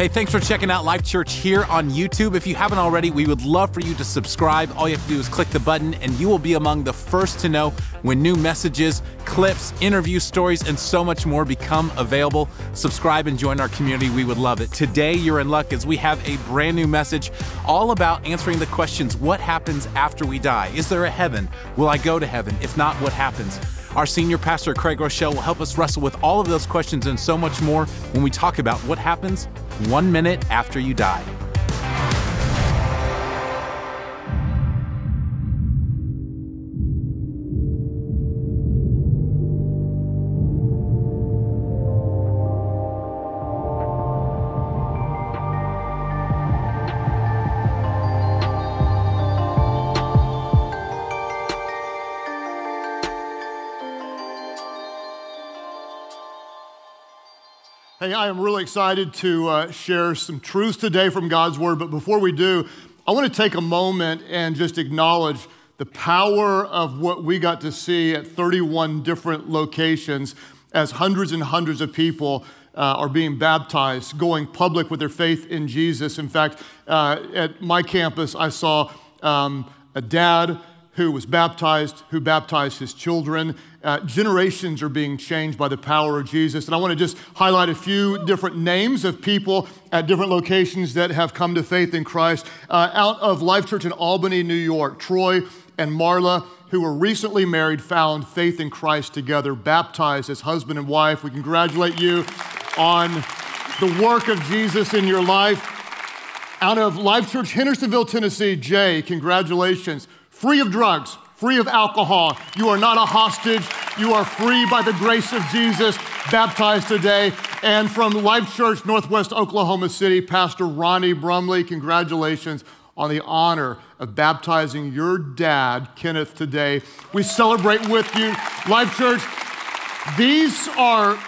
Hey, thanks for checking out Life Church here on YouTube. If you haven't already, we would love for you to subscribe. All you have to do is click the button, and you will be among the first to know when new messages, clips, interview stories, and so much more become available. Subscribe and join our community. We would love it. Today, you're in luck as we have a brand new message all about answering the questions what happens after we die? Is there a heaven? Will I go to heaven? If not, what happens? Our senior pastor, Craig Groeschel, will help us wrestle with all of those questions and so much more when we talk about what happens one minute after you die. I am really excited to uh, share some truths today from God's Word. But before we do, I want to take a moment and just acknowledge the power of what we got to see at 31 different locations as hundreds and hundreds of people uh, are being baptized, going public with their faith in Jesus. In fact, uh, at my campus, I saw um, a dad who was baptized, who baptized his children. Uh, generations are being changed by the power of Jesus. And I want to just highlight a few different names of people at different locations that have come to faith in Christ. Uh, out of Life Church in Albany, New York, Troy and Marla, who were recently married, found faith in Christ together, baptized as husband and wife. We congratulate you on the work of Jesus in your life. Out of Life Church, Hendersonville, Tennessee, Jay, congratulations free of drugs, free of alcohol. You are not a hostage. You are free by the grace of Jesus, baptized today. And from Life Church, Northwest Oklahoma City, Pastor Ronnie Brumley, congratulations on the honor of baptizing your dad, Kenneth, today. We celebrate with you. Life Church, these are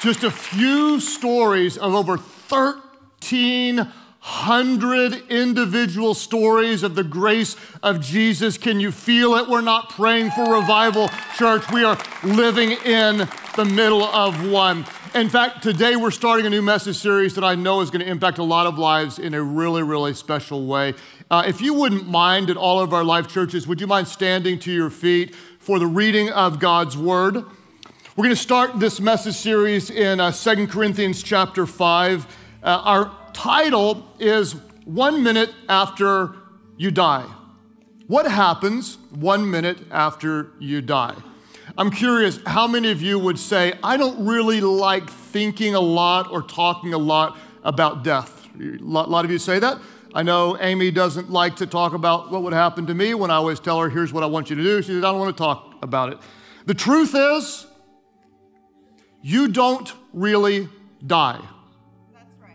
just a few stories of over 13 hundred individual stories of the grace of Jesus. Can you feel it? We're not praying for revival, church. We are living in the middle of one. In fact, today we're starting a new message series that I know is going to impact a lot of lives in a really, really special way. Uh, if you wouldn't mind at all of our life churches, would you mind standing to your feet for the reading of God's word? We're going to start this message series in uh, 2 Corinthians chapter 5. Uh, our title is One Minute After You Die. What happens one minute after you die? I'm curious how many of you would say, I don't really like thinking a lot or talking a lot about death? A lot of you say that. I know Amy doesn't like to talk about what would happen to me when I always tell her, here's what I want you to do. She says, I don't want to talk about it. The truth is, you don't really die.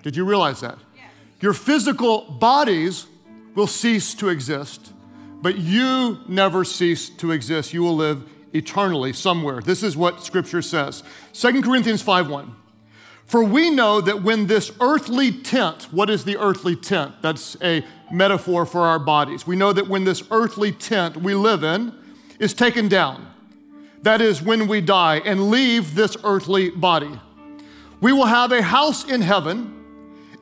Did you realize that? Yes. Your physical bodies will cease to exist, but you never cease to exist. You will live eternally somewhere. This is what scripture says. 2 Corinthians 5:1. For we know that when this earthly tent, what is the earthly tent? That's a metaphor for our bodies. We know that when this earthly tent we live in is taken down, that is when we die and leave this earthly body, we will have a house in heaven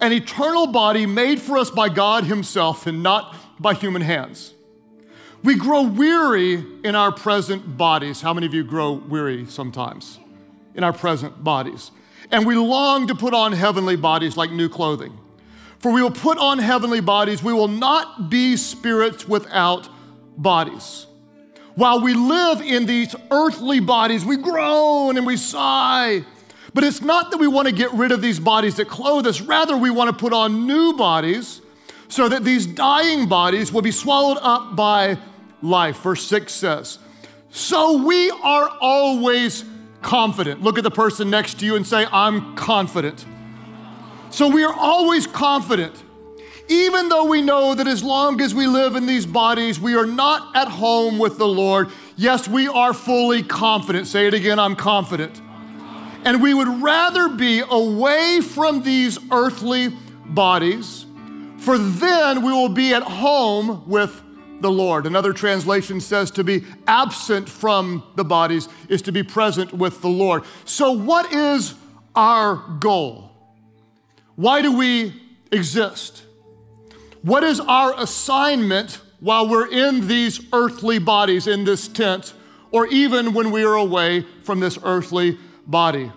an eternal body made for us by God Himself and not by human hands. We grow weary in our present bodies. How many of you grow weary sometimes in our present bodies? And we long to put on heavenly bodies like new clothing. For we will put on heavenly bodies, we will not be spirits without bodies. While we live in these earthly bodies, we groan and we sigh but it's not that we want to get rid of these bodies that clothe us, rather, we want to put on new bodies so that these dying bodies will be swallowed up by life. Verse 6 says, So we are always confident. Look at the person next to you and say, I'm confident. So we are always confident. Even though we know that as long as we live in these bodies, we are not at home with the Lord, yes, we are fully confident. Say it again I'm confident. And we would rather be away from these earthly bodies, for then we will be at home with the Lord. Another translation says to be absent from the bodies is to be present with the Lord. So, what is our goal? Why do we exist? What is our assignment while we're in these earthly bodies, in this tent, or even when we are away from this earthly body?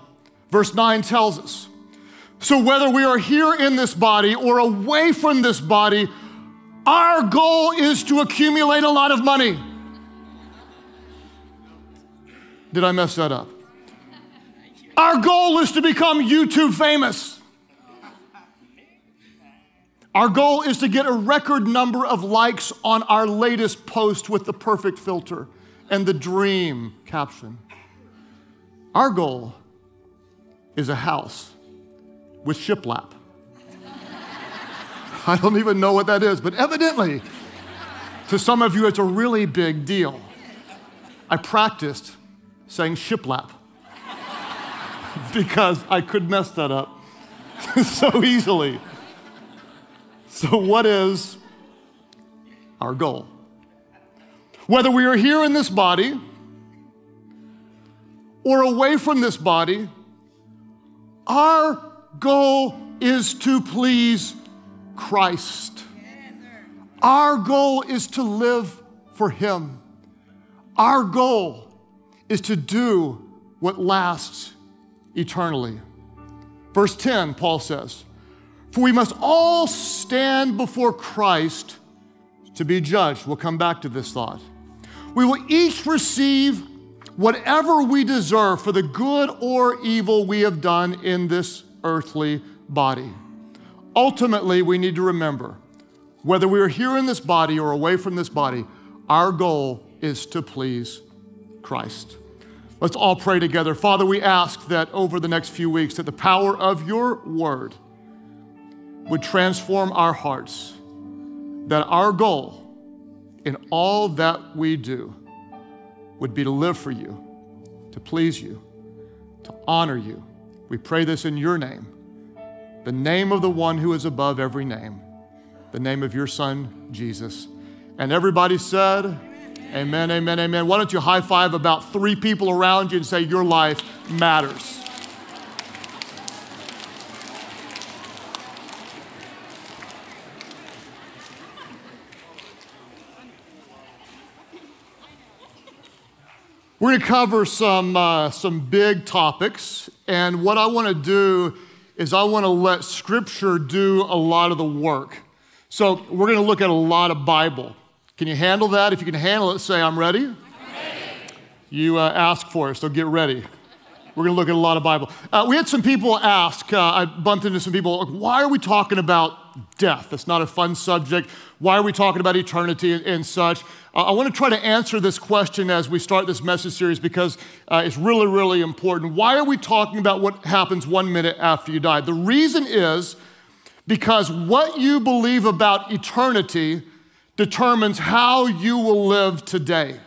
Verse 9 tells us so, whether we are here in this body or away from this body, our goal is to accumulate a lot of money. Did I mess that up? Our goal is to become YouTube famous. Our goal is to get a record number of likes on our latest post with the perfect filter and the dream caption. Our goal is a house with shiplap. I don't even know what that is, but evidently, to some of you, it's a really big deal. I practiced saying shiplap because I could mess that up so easily. So, what is our goal? Whether we are here in this body or away from this body, our goal is to please Christ. Our goal is to live for Him. Our goal is to do what lasts eternally. Verse 10, Paul says, For we must all stand before Christ to be judged. We'll come back to this thought. We will each receive whatever we deserve for the good or evil we have done in this earthly body. Ultimately, we need to remember whether we are here in this body or away from this body, our goal is to please Christ. Let's all pray together. Father, we ask that over the next few weeks that the power of your word would transform our hearts, that our goal in all that we do would be to live for you, to please you, to honor you we pray this in your name, the name of the one who is above every name, the name of your son, Jesus. And everybody said, Amen, amen, amen. Why don't you high five about three people around you and say, Your life matters? We're going to cover some, uh, some big topics, and what I want to do is I want to let Scripture do a lot of the work. So we're going to look at a lot of Bible. Can you handle that? If you can handle it, say, I'm ready. I'm ready. You uh, ask for it, so get ready. We're going to look at a lot of Bible. Uh, we had some people ask, uh, I bumped into some people, why are we talking about death? It's not a fun subject. Why are we talking about eternity and, and such? Uh, I want to try to answer this question as we start this message series because uh, it's really, really important. Why are we talking about what happens one minute after you die? The reason is because what you believe about eternity determines how you will live today.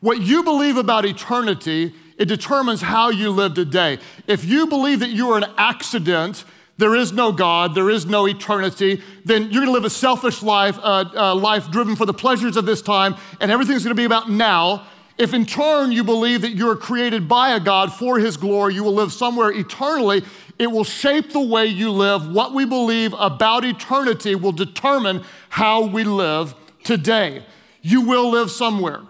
What you believe about eternity, it determines how you live today. If you believe that you are an accident there is no God, there is no eternity, then you're gonna live a selfish life, uh, uh, life driven for the pleasures of this time, and everything's gonna be about now. If in turn you believe that you're created by a God for His glory, you will live somewhere eternally, it will shape the way you live. What we believe about eternity will determine how we live today. You will live somewhere.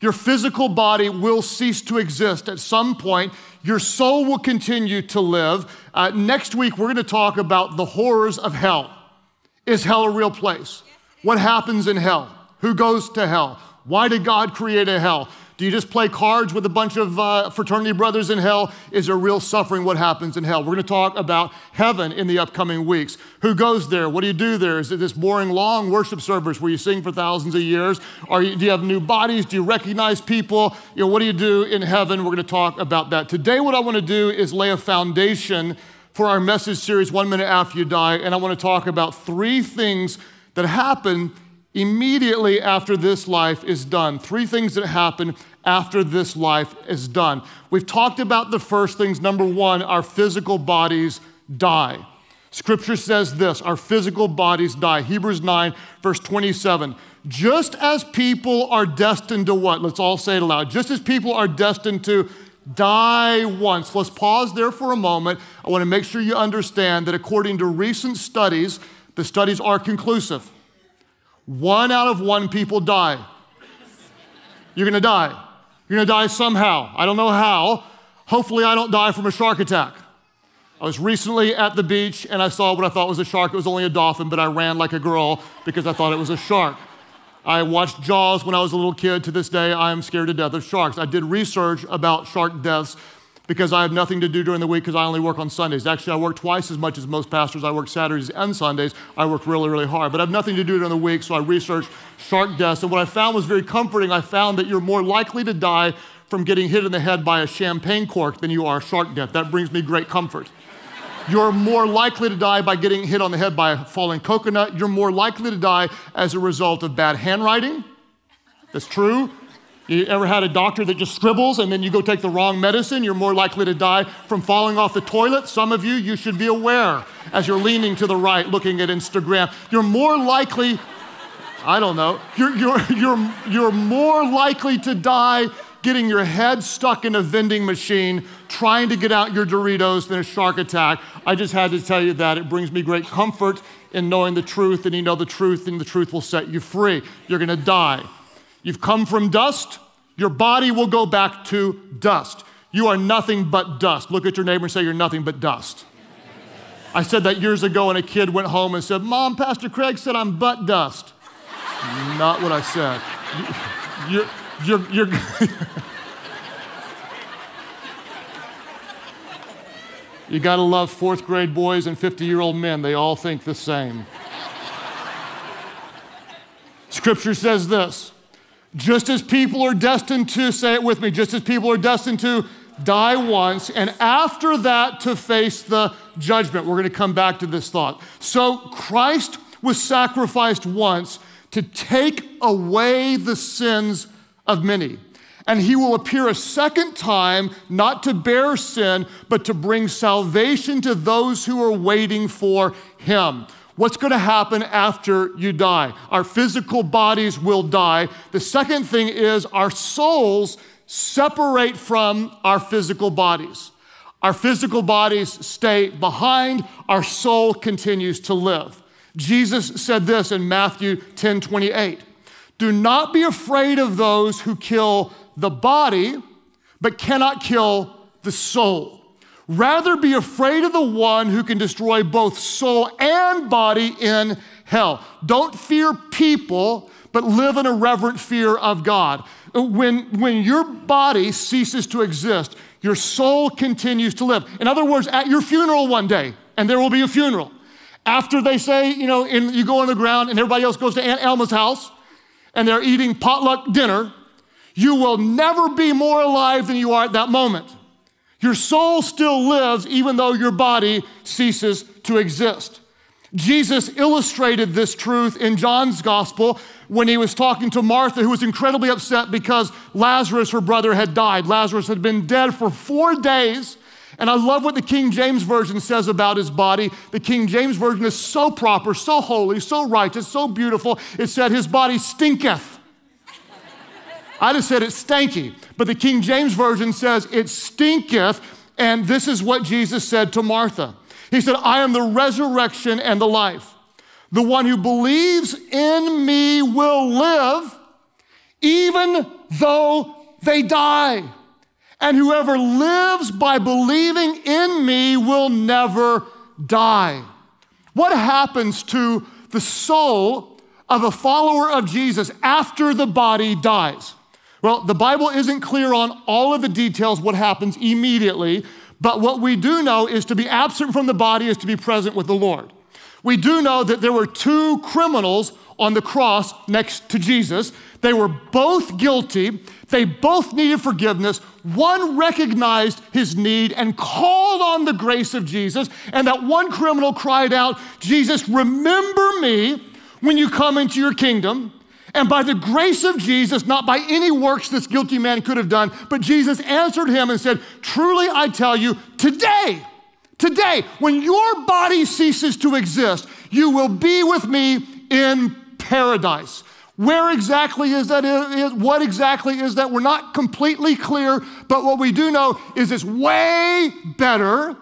Your physical body will cease to exist at some point. Your soul will continue to live. Uh, next week, we're going to talk about the horrors of hell. Is hell a real place? What happens in hell? Who goes to hell? Why did God create a hell? Do you just play cards with a bunch of uh, fraternity brothers in hell? Is there real suffering? What happens in hell? We're going to talk about heaven in the upcoming weeks. Who goes there? What do you do there? Is it this boring, long worship service where you sing for thousands of years? Or do you have new bodies? Do you recognize people? You know, what do you do in heaven? We're going to talk about that. Today, what I want to do is lay a foundation for our message series, One Minute After You Die. And I want to talk about three things that happen immediately after this life is done. Three things that happen after this life is done. We've talked about the first things. Number one, our physical bodies die. Scripture says this our physical bodies die. Hebrews 9, verse 27. Just as people are destined to what? Let's all say it aloud. Just as people are destined to Die once. Let's pause there for a moment. I want to make sure you understand that according to recent studies, the studies are conclusive. One out of one people die. You're gonna die. You're gonna die somehow. I don't know how. Hopefully, I don't die from a shark attack. I was recently at the beach and I saw what I thought was a shark. It was only a dolphin, but I ran like a girl because I thought it was a shark. I watched Jaws when I was a little kid. To this day, I am scared to death of sharks. I did research about shark deaths because I have nothing to do during the week because I only work on Sundays. Actually, I work twice as much as most pastors. I work Saturdays and Sundays. I work really, really hard, but I have nothing to do during the week, so I researched shark deaths. And what I found was very comforting. I found that you're more likely to die from getting hit in the head by a champagne cork than you are shark death. That brings me great comfort. You're more likely to die by getting hit on the head by a falling coconut. You're more likely to die as a result of bad handwriting. That's true. You ever had a doctor that just scribbles and then you go take the wrong medicine? You're more likely to die from falling off the toilet. Some of you, you should be aware as you're leaning to the right looking at Instagram. You're more likely, I don't know, you're, you're, you're, you're more likely to die getting your head stuck in a vending machine trying to get out your Doritos than a shark attack. I just had to tell you that. It brings me great comfort in knowing the truth, and you know the truth, and the truth will set you free. You're gonna die. You've come from dust, your body will go back to dust. You are nothing but dust. Look at your neighbor and say, You're nothing but dust. I said that years ago, and a kid went home and said, Mom, Pastor Craig said I'm butt dust. Not what I said. You're, you're, you're you got to love fourth grade boys and 50 year old men. They all think the same. Scripture says this just as people are destined to, say it with me, just as people are destined to die once, and after that to face the judgment. We're going to come back to this thought. So Christ was sacrificed once to take away the sins of many. And he will appear a second time, not to bear sin, but to bring salvation to those who are waiting for him. What's going to happen after you die? Our physical bodies will die. The second thing is our souls separate from our physical bodies. Our physical bodies stay behind, our soul continues to live. Jesus said this in Matthew 10 28. Do not be afraid of those who kill the body, but cannot kill the soul. Rather, be afraid of the one who can destroy both soul and body in hell. Don't fear people, but live in a reverent fear of God. Uh, when, when your body ceases to exist, your soul continues to live. In other words, at your funeral one day, and there will be a funeral, after they say, you know, and you go on the ground and everybody else goes to Aunt Elma's house, and they're eating potluck dinner, you will never be more alive than you are at that moment. Your soul still lives even though your body ceases to exist. Jesus illustrated this truth in John's gospel when he was talking to Martha, who was incredibly upset because Lazarus, her brother, had died. Lazarus had been dead for four days. And I love what the King James Version says about his body. The King James Version is so proper, so holy, so righteous, so beautiful. It said, His body stinketh. I just said it's stanky. But the King James Version says, It stinketh. And this is what Jesus said to Martha He said, I am the resurrection and the life. The one who believes in me will live even though they die. And whoever lives by believing in me will never die. What happens to the soul of a follower of Jesus after the body dies? Well, the Bible isn't clear on all of the details what happens immediately, but what we do know is to be absent from the body is to be present with the Lord. We do know that there were two criminals on the cross next to Jesus. They were both guilty. They both needed forgiveness. One recognized his need and called on the grace of Jesus. And that one criminal cried out, Jesus, remember me when you come into your kingdom. And by the grace of Jesus, not by any works this guilty man could have done, but Jesus answered him and said, Truly I tell you, today, today, when your body ceases to exist, you will be with me in paradise. Where exactly is that? Is, What exactly is that? We're not completely clear, but what we do know is it's way better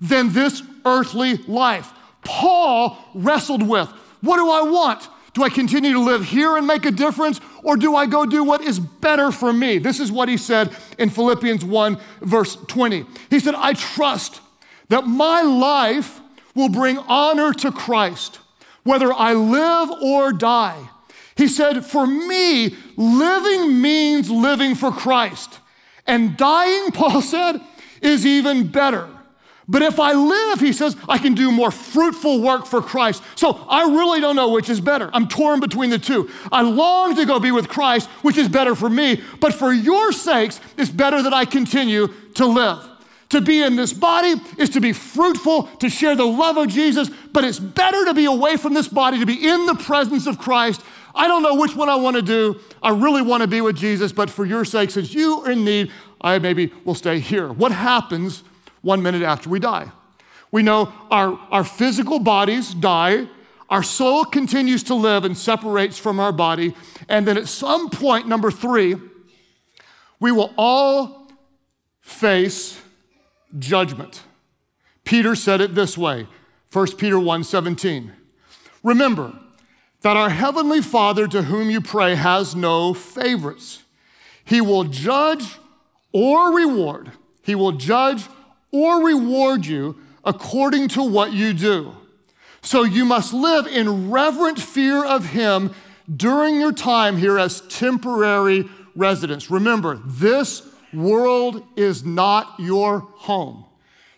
than this earthly life. Paul wrestled with what do I want? Do I continue to live here and make a difference, or do I go do what is better for me? This is what he said in Philippians 1, verse 20. He said, I trust that my life will bring honor to Christ, whether I live or die. He said, For me, living means living for Christ. And dying, Paul said, is even better. But if I live, he says, I can do more fruitful work for Christ. So I really don't know which is better. I'm torn between the two. I long to go be with Christ, which is better for me, but for your sakes, it's better that I continue to live. To be in this body is to be fruitful, to share the love of Jesus, but it's better to be away from this body, to be in the presence of Christ. I don't know which one I want to do. I really want to be with Jesus, but for your sake, since you are in need, I maybe will stay here. What happens one minute after we die. We know our, our physical bodies die, our soul continues to live and separates from our body, and then at some point, number three, we will all face judgment. Peter said it this way 1 Peter 1 17. Remember that our Heavenly Father to whom you pray has no favorites. He will judge or reward. He will judge or reward you according to what you do. So you must live in reverent fear of him during your time here as temporary residents. Remember, this world is not your home.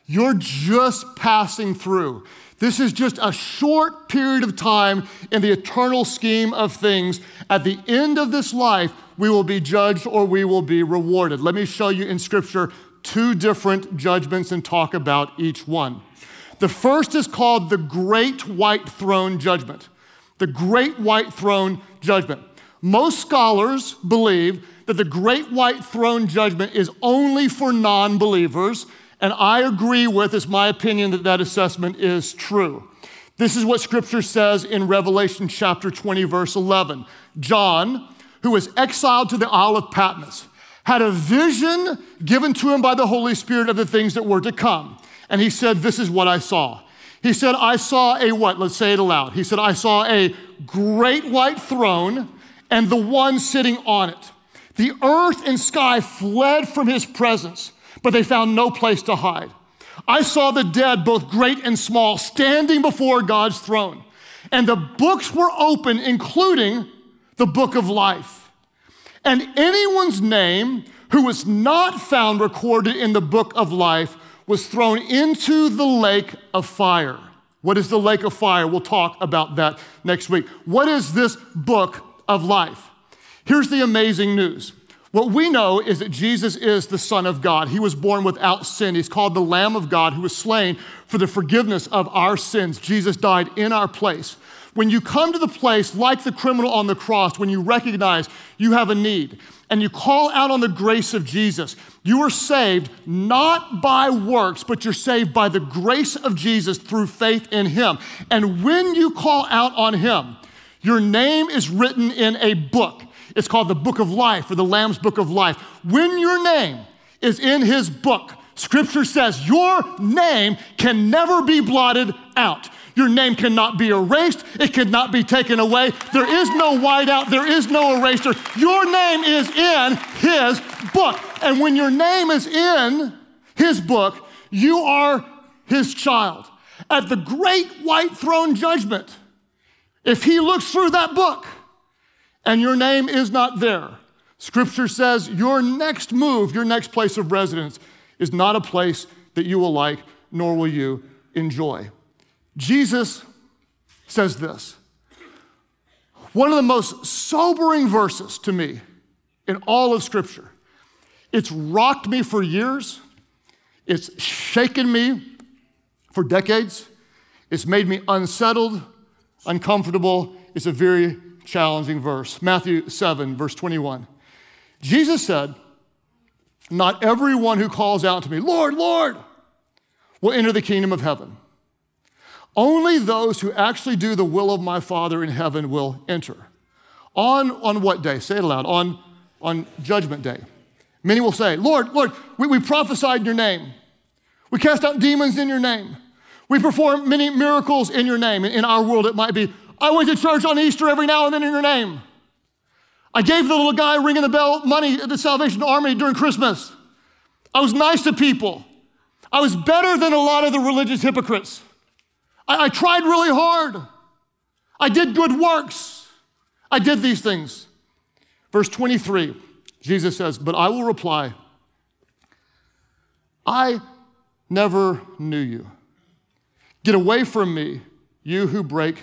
You're just passing through. This is just a short period of time in the eternal scheme of things. At the end of this life, we will be judged or we will be rewarded. Let me show you in Scripture two different judgments and talk about each one. The first is called the Great White Throne Judgment. The Great White Throne Judgment. Most scholars believe that the Great White Throne Judgment is only for non believers, and I agree with, it's my opinion, that that assessment is true. This is what Scripture says in Revelation chapter 20, verse 11. John, who was exiled to the Isle of Patmos, had a vision given to him by the Holy Spirit of the things that were to come. And he said, This is what I saw. He said, I saw a what? Let's say it aloud. He said, I saw a great white throne and the one sitting on it. The earth and sky fled from his presence, but they found no place to hide. I saw the dead, both great and small, standing before God's throne. And the books were open, including the book of life. And anyone's name who was not found recorded in the book of life was thrown into the lake of fire. What is the lake of fire? We'll talk about that next week. What is this book of life? Here's the amazing news. What we know is that Jesus is the Son of God. He was born without sin. He's called the Lamb of God who was slain for the forgiveness of our sins. Jesus died in our place. When you come to the place like the criminal on the cross, when you recognize you have a need and you call out on the grace of Jesus, you are saved not by works, but you're saved by the grace of Jesus through faith in Him. And when you call out on Him, your name is written in a book. It's called the Book of Life or the Lamb's Book of Life. When your name is in His book, Scripture says your name can never be blotted out. Your name cannot be erased. It cannot be taken away. There is no whiteout. There is no eraser. Your name is in His book. And when your name is in His book, you are His child. At the great white throne judgment, if He looks through that book and your name is not there, Scripture says your next move, your next place of residence, is not a place that you will like, nor will you enjoy. Jesus says this one of the most sobering verses to me in all of Scripture. It's rocked me for years, it's shaken me for decades, it's made me unsettled, uncomfortable. It's a very challenging verse. Matthew 7, verse 21. Jesus said, Not everyone who calls out to me, Lord, Lord, will enter the kingdom of heaven only those who actually do the will of my Father in heaven will enter. On, on what day? Say it aloud. On, on judgment day. Many will say, Lord, Lord, we, we prophesied in your name. We cast out demons in your name. We perform many miracles in your name. In our world, it might be, I went to church on Easter every now and then in your name. I gave the little guy ringing the bell money at the Salvation Army during Christmas. I was nice to people. I was better than a lot of the religious hypocrites. I, I tried really hard. I did good works. I did these things. Verse 23, Jesus says, But I will reply, I never knew you. Get away from me, you who break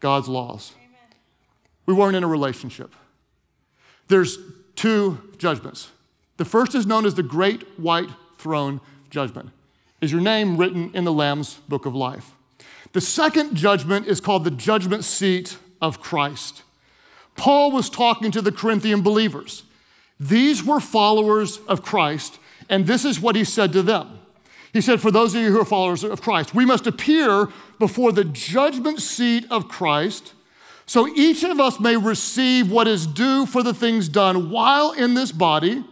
God's laws. Amen. We weren't in a relationship. There's two judgments. The first is known as the Great White Throne Judgment. Is your name written in the Lamb's Book of Life? The second judgment is called the judgment seat of Christ. Paul was talking to the Corinthian believers. These were followers of Christ, and this is what he said to them. He said, For those of you who are followers of Christ, we must appear before the judgment seat of Christ, so each of us may receive what is due for the things done while in this body,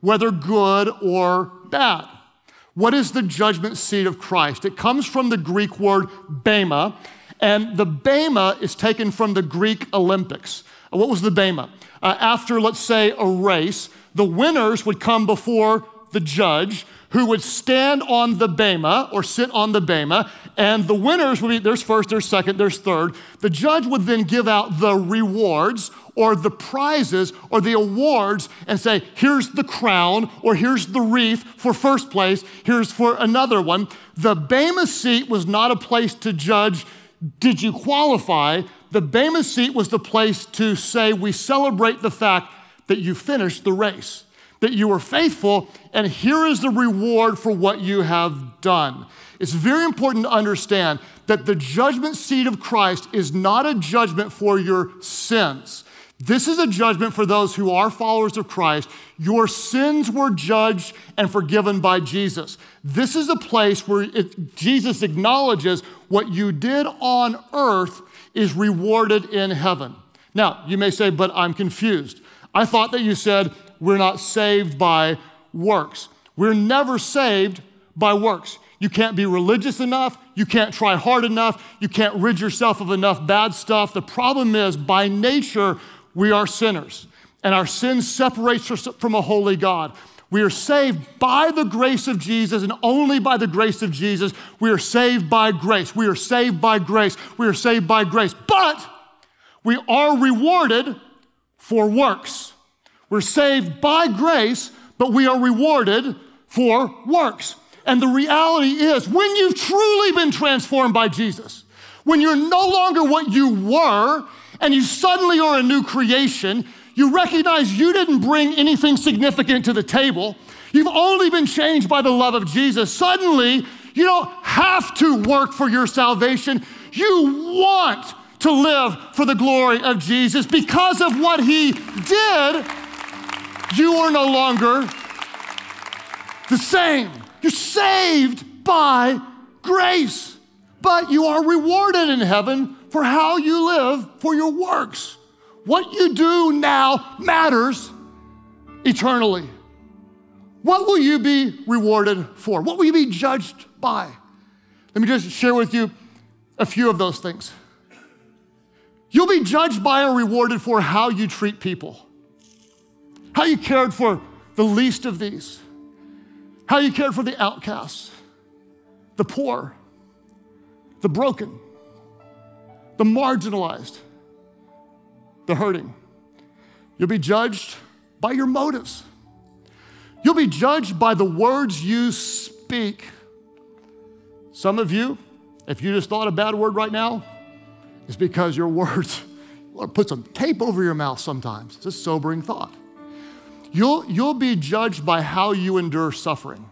whether good or bad. What is the judgment seat of Christ? It comes from the Greek word bema, and the bema is taken from the Greek Olympics. Uh, what was the bema? Uh, after, let's say, a race, the winners would come before the judge who would stand on the bema or sit on the bema, and the winners would be there's first, there's second, there's third. The judge would then give out the rewards or the prizes or the awards and say, here's the crown or here's the wreath for first place, here's for another one. The Bema seat was not a place to judge, did you qualify? The Bema seat was the place to say, we celebrate the fact that you finished the race, that you were faithful, and here is the reward for what you have done. It's very important to understand that the judgment seat of Christ is not a judgment for your sins. This is a judgment for those who are followers of Christ. Your sins were judged and forgiven by Jesus. This is a place where it, Jesus acknowledges what you did on earth is rewarded in heaven. Now, you may say, but I'm confused. I thought that you said we're not saved by works. We're never saved by works. You can't be religious enough. You can't try hard enough. You can't rid yourself of enough bad stuff. The problem is, by nature, we are sinners, and our sin separates us from a holy God. We are saved by the grace of Jesus and only by the grace of Jesus. We are saved by grace. We are saved by grace. We are saved by grace. But we are rewarded for works. We're saved by grace, but we are rewarded for works. And the reality is, when you've truly been transformed by Jesus, when you're no longer what you were and you suddenly are a new creation, you recognize you didn't bring anything significant to the table. You've only been changed by the love of Jesus. Suddenly, you don't have to work for your salvation. You want to live for the glory of Jesus. Because of what he did, you are no longer the same. You're saved by grace, but you are rewarded in heaven for how you live for your works. What you do now matters eternally. What will you be rewarded for? What will you be judged by? Let me just share with you a few of those things. You'll be judged by or rewarded for how you treat people, how you cared for the least of these, how you cared for the outcasts, the poor, the broken, the marginalized, the hurting. You'll be judged by your motives. You'll be judged by the words you speak. Some of you, if you just thought a bad word right now, it's because your words, put some tape over your mouth sometimes. It's a sobering thought. You'll, you'll be judged by how you endure suffering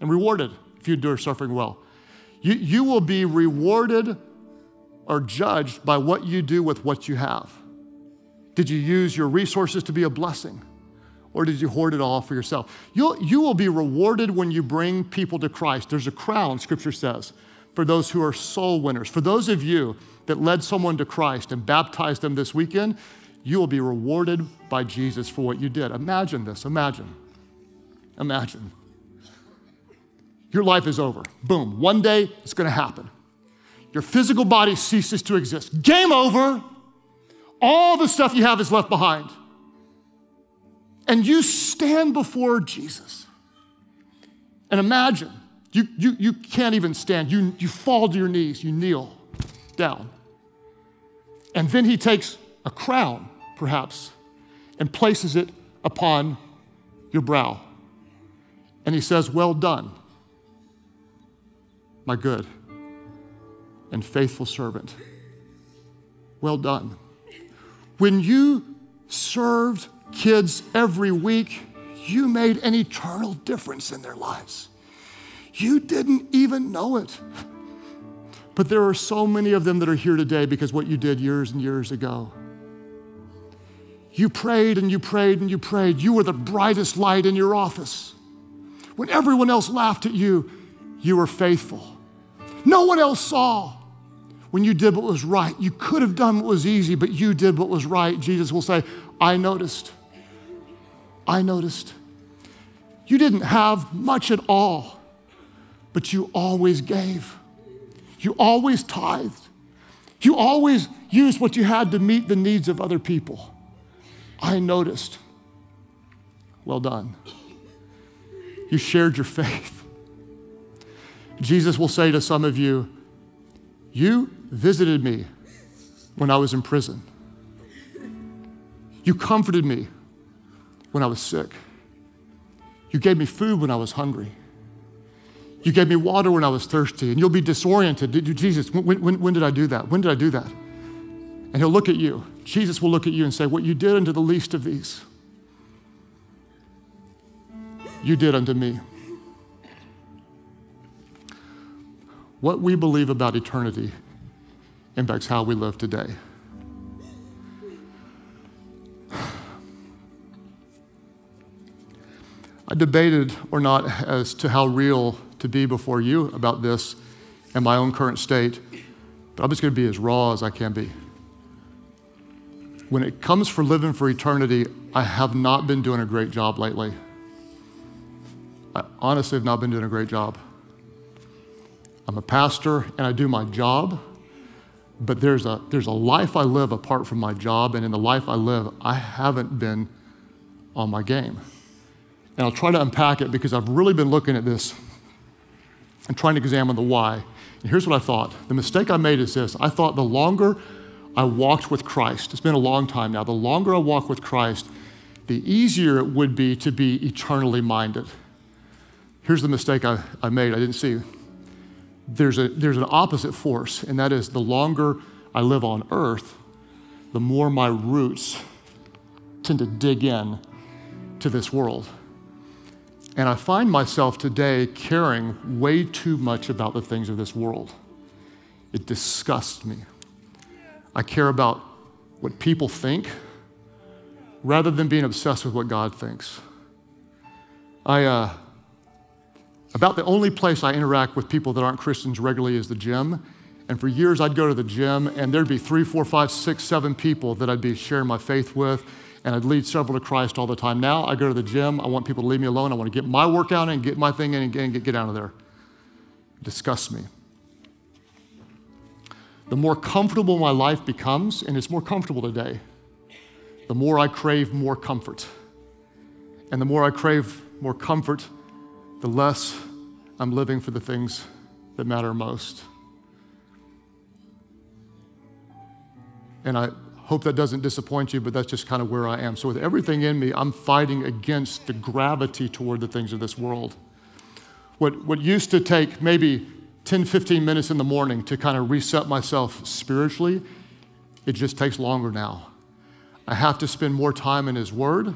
and rewarded if you endure suffering well. You, you will be rewarded or judged by what you do with what you have. Did you use your resources to be a blessing? Or did you hoard it all for yourself? You'll, you will be rewarded when you bring people to Christ. There's a crown, scripture says, for those who are soul winners. For those of you that led someone to Christ and baptized them this weekend, you will be rewarded by Jesus for what you did. Imagine this. Imagine. Imagine. Your life is over. Boom. One day it's going to happen. Your physical body ceases to exist. Game over. All the stuff you have is left behind. And you stand before Jesus. And imagine, you, you, you can't even stand. You, you fall to your knees, you kneel down. And then he takes a crown, perhaps, and places it upon your brow. And he says, Well done, my good and faithful servant. Well done. When you served kids every week, you made an eternal difference in their lives. You didn't even know it. But there are so many of them that are here today because what you did years and years ago. You prayed and you prayed and you prayed. You were the brightest light in your office. When everyone else laughed at you, you were faithful. No one else saw when you did what was right. You could have done what was easy, but you did what was right. Jesus will say, I noticed. I noticed. You didn't have much at all, but you always gave. You always tithed. You always used what you had to meet the needs of other people. I noticed. Well done. You shared your faith. Jesus will say to some of you, You visited me when I was in prison. You comforted me when I was sick. You gave me food when I was hungry. You gave me water when I was thirsty. And you'll be disoriented. Jesus, when, when, when did I do that? When did I do that? And he'll look at you. Jesus will look at you and say, What you did unto the least of these, you did unto me. What we believe about eternity impacts how we live today. I debated or not as to how real to be before you about this and my own current state, but I'm just going to be as raw as I can be. When it comes for living for eternity, I have not been doing a great job lately. I honestly have not been doing a great job. I'm a pastor and I do my job, but there's a, there's a life I live apart from my job, and in the life I live, I haven't been on my game. And I'll try to unpack it because I've really been looking at this and trying to examine the why. And here's what I thought the mistake I made is this I thought the longer I walked with Christ, it's been a long time now, the longer I walk with Christ, the easier it would be to be eternally minded. Here's the mistake I, I made, I didn't see. There's, a, there's an opposite force, and that is the longer I live on earth, the more my roots tend to dig in to this world. And I find myself today caring way too much about the things of this world. It disgusts me. I care about what people think rather than being obsessed with what God thinks. I, uh, about the only place I interact with people that aren't Christians regularly is the gym. And for years, I'd go to the gym, and there'd be three, four, five, six, seven people that I'd be sharing my faith with and I'd lead several to Christ all the time. Now I go to the gym. I want people to leave me alone. I want to get my workout in, get my thing in, and get, get out of there. It disgusts me. The more comfortable my life becomes, and it's more comfortable today, the more I crave more comfort. And the more I crave more comfort, the less I'm living for the things that matter most. And I, Hope that doesn't disappoint you, but that's just kind of where I am. So, with everything in me, I'm fighting against the gravity toward the things of this world. What, what used to take maybe 10, 15 minutes in the morning to kind of reset myself spiritually, it just takes longer now. I have to spend more time in His Word.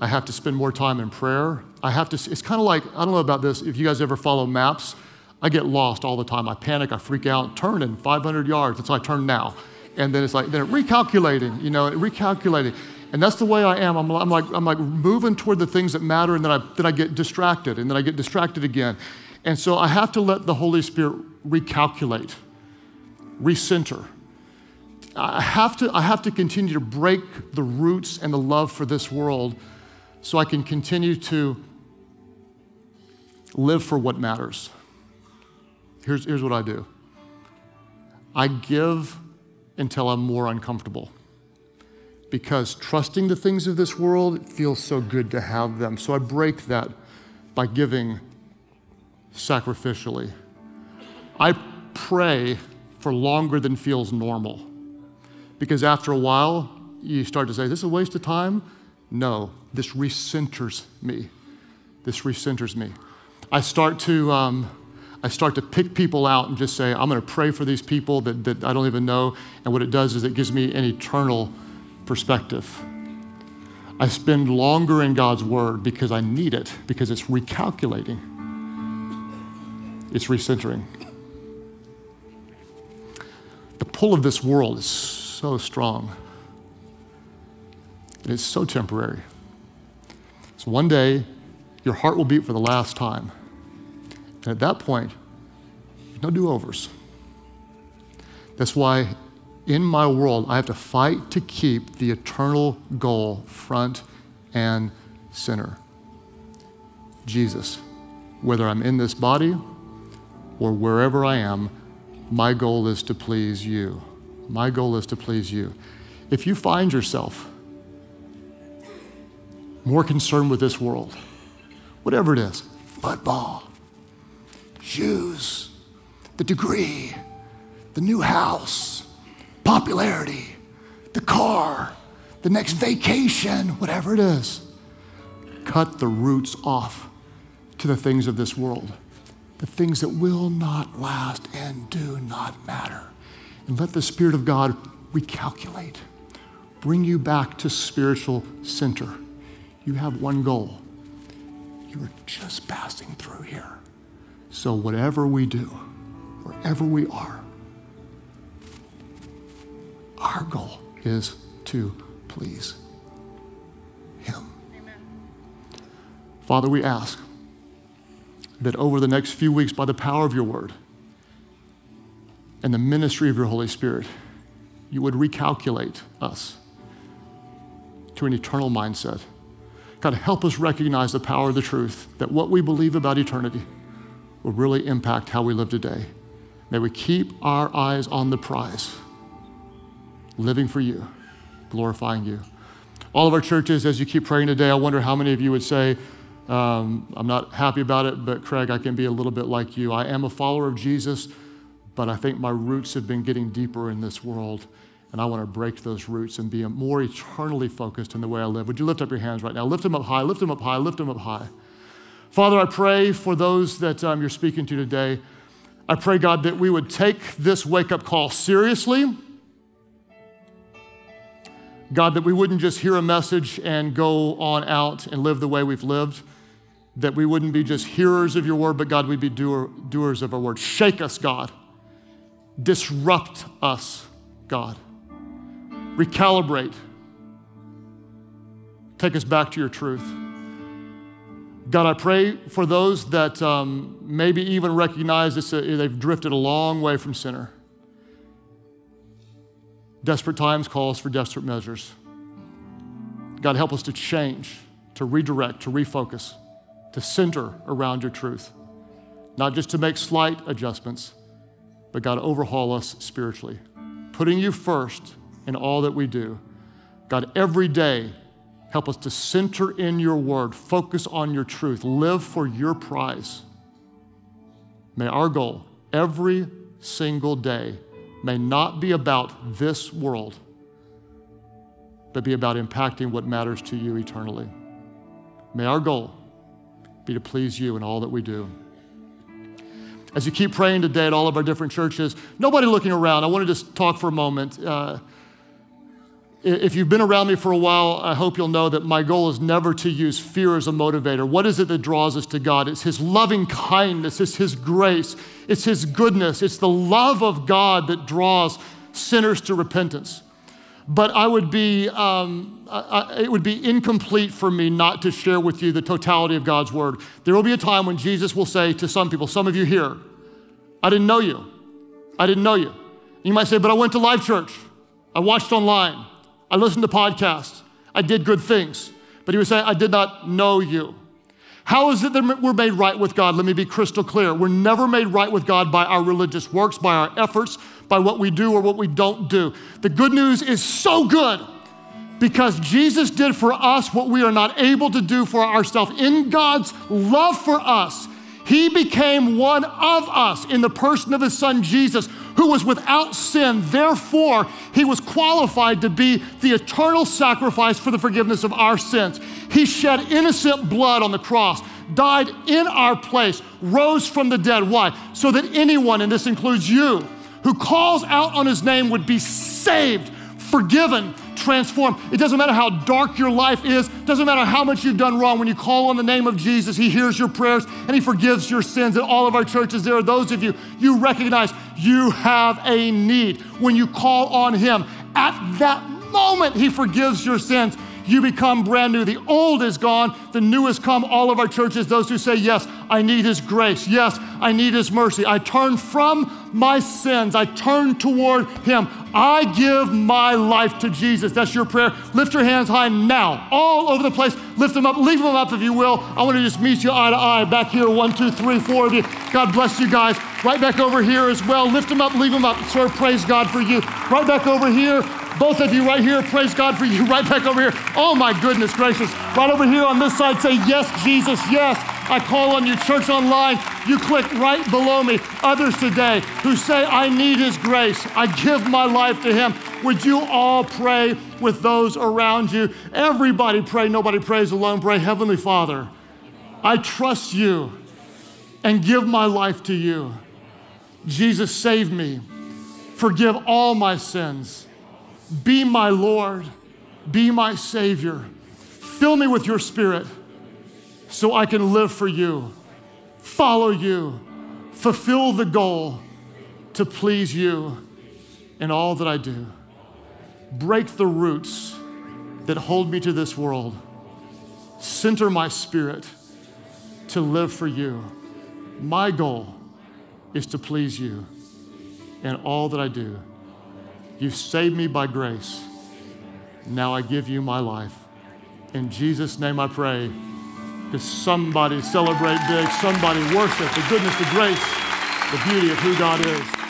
I have to spend more time in prayer. I have to, it's kind of like, I don't know about this, if you guys ever follow maps, I get lost all the time. I panic, I freak out, turn in 500 yards. That's how I turn now and then it's like then it recalculating, you know, recalculating. And that's the way I am. I'm, I'm, like, I'm like moving toward the things that matter, and then I, then I get distracted, and then I get distracted again. And so I have to let the Holy Spirit recalculate, recenter. I have, to, I have to continue to break the roots and the love for this world so I can continue to live for what matters. Here's, here's what I do I give until I'm more uncomfortable because trusting the things of this world feels so good to have them. So I break that by giving sacrificially. I pray for longer than feels normal because after a while, you start to say, This is a waste of time. No, this recenters me. This recenters me. I start to. Um, I start to pick people out and just say, I'm going to pray for these people that, that I don't even know. And what it does is it gives me an eternal perspective. I spend longer in God's Word because I need it, because it's recalculating, it's recentering. The pull of this world is so strong, and it's so temporary. So one day, your heart will beat for the last time. And at that point, no do overs. That's why in my world, I have to fight to keep the eternal goal front and center. Jesus. Whether I'm in this body or wherever I am, my goal is to please you. My goal is to please you. If you find yourself more concerned with this world, whatever it is football, shoes, the degree, the new house, popularity, the car, the next vacation, whatever it is. Cut the roots off to the things of this world, the things that will not last and do not matter. And let the Spirit of God recalculate, bring you back to spiritual center. You have one goal. You are just passing through here. So, whatever we do, wherever we are, our goal is to please Him. Amen. Father, we ask that over the next few weeks, by the power of your word and the ministry of your Holy Spirit, you would recalculate us to an eternal mindset. God, help us recognize the power of the truth that what we believe about eternity will really impact how we live today. May we keep our eyes on the prize living for you, glorifying you. All of our churches, as you keep praying today, I wonder how many of you would say, um, I'm not happy about it, but Craig, I can be a little bit like you. I am a follower of Jesus, but I think my roots have been getting deeper in this world, and I want to break those roots and be more eternally focused in the way I live. Would you lift up your hands right now? Lift them up high, lift them up high, lift them up high. Father, I pray for those that um, you're speaking to today. I pray, God, that we would take this wake up call seriously God, that we wouldn't just hear a message and go on out and live the way we've lived, that we wouldn't be just hearers of your word, but God, we'd be doer, doers of our word. Shake us, God. Disrupt us, God. Recalibrate. Take us back to your truth. God, I pray for those that um, maybe even recognize this, uh, they've drifted a long way from center. Desperate times calls for desperate measures. God, help us to change, to redirect, to refocus, to center around your truth. Not just to make slight adjustments, but God, overhaul us spiritually. Putting you first in all that we do. God, every day, help us to center in your word, focus on your truth, live for your prize. May our goal every single day may not be about this world, but be about impacting what matters to you eternally. May our goal be to please you in all that we do. As you keep praying today at all of our different churches, nobody looking around, I want to just talk for a moment. Uh, if you've been around me for a while, I hope you'll know that my goal is never to use fear as a motivator. What is it that draws us to God? It's His loving kindness, it's His grace, it's His goodness, it's the love of God that draws sinners to repentance. But I would be, um, I, it would be incomplete for me not to share with you the totality of God's word. There will be a time when Jesus will say to some people, some of you here, I didn't know you. I didn't know you. You might say, but I went to Life.Church. I watched online. I listened to podcasts. I did good things. But he was say, I did not know you. How is it that we're made right with God? Let me be crystal clear. We're never made right with God by our religious works, by our efforts, by what we do or what we don't do. The good news is so good because Jesus did for us what we are not able to do for ourselves. In God's love for us, He became one of us in the person of His Son Jesus, who was without sin. Therefore, He was qualified to be the eternal sacrifice for the forgiveness of our sins. He shed innocent blood on the cross, died in our place, rose from the dead. Why? So that anyone, and this includes you, who calls out on His name would be saved, forgiven, transformed. It doesn't matter how dark your life is, doesn't matter how much you've done wrong. When you call on the name of Jesus, He hears your prayers and He forgives your sins. In all of our churches, there are those of you, you recognize you have a need. When you call on Him, at that moment, He forgives your sins you become brand new. The old is gone, the new has come. All of our churches, those who say, Yes, I need His grace. Yes, I need His mercy. I turn from my sins, I turn toward Him. I give my life to Jesus. That's your prayer. Lift your hands high now, all over the place. Lift them up, leave them up if you will. I want to just meet you eye to eye. Back here, one, two, three, four of you. God bless you guys. Right back over here as well. Lift them up, leave them up. Sir, praise God for you. Right back over here. Both of you right here, praise God for you. Right back over here. Oh my goodness gracious. Right over here on this side, say, Yes, Jesus, yes. I call on you, church online. You click right below me. Others today who say, I need His grace. I give my life to Him. Would you all pray with those around you? Everybody pray. Nobody prays alone. Pray, Heavenly Father, I trust you and give my life to you. Jesus, save me. Forgive all my sins be my Lord, be my Savior. Fill me with your Spirit so I can live for you, follow you, fulfill the goal to please you in all that I do. Break the roots that hold me to this world. Center my spirit to live for you. My goal is to please you in all that I do. You've saved me by grace. Now I give you my life. In Jesus' name I pray. Because somebody celebrate big, somebody worship the goodness, the grace, the beauty of who God is.